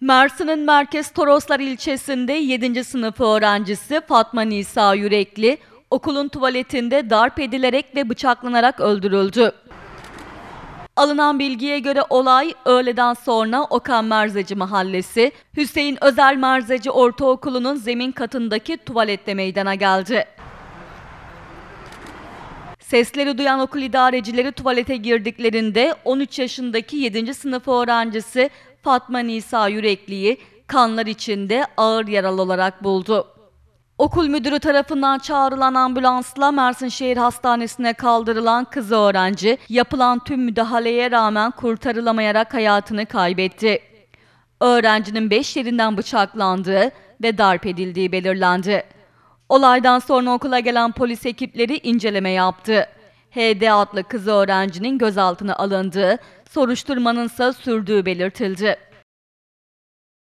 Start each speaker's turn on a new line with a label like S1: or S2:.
S1: Mersin'in Merkez Toroslar ilçesinde 7. sınıf öğrencisi Fatma Nisa Yürekli okulun tuvaletinde darp edilerek ve bıçaklanarak öldürüldü. Alınan bilgiye göre olay öğleden sonra Okan Merzeci Mahallesi, Hüseyin Özel Merzeci Ortaokulu'nun zemin katındaki tuvalette meydana geldi. Sesleri duyan okul idarecileri tuvalete girdiklerinde 13 yaşındaki 7. sınıf öğrencisi Fatma Nisa Yürekli'yi kanlar içinde ağır yaralı olarak buldu. Okul müdürü tarafından çağrılan ambulansla Mersin Şehir Hastanesi'ne kaldırılan kız öğrenci yapılan tüm müdahaleye rağmen kurtarılamayarak hayatını kaybetti. Öğrencinin 5 yerinden bıçaklandığı ve darp edildiği belirlendi. Olaydan sonra okula gelen polis ekipleri inceleme yaptı. HD adlı kız öğrencinin gözaltına alındığı, soruşturmanın ise sürdüğü belirtildi.